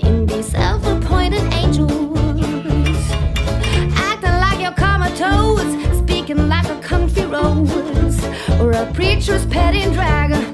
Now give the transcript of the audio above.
in these self-appointed angels. Acting like comatose, speaking like a rose, or a preacher's petting dragon.